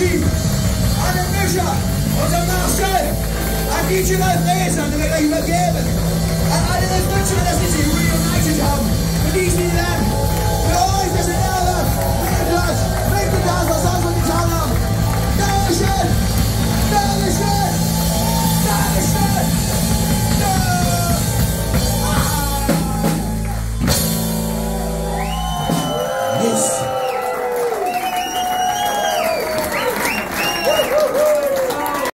ici, on est déjà, on the marché. I need you my face and the way that you were given. And I did as much of as this is we united have. We need then. We always there's another. Make the dance, make the dance, The songs on the town on. Demolition! Demolition! Demolition! Demolition!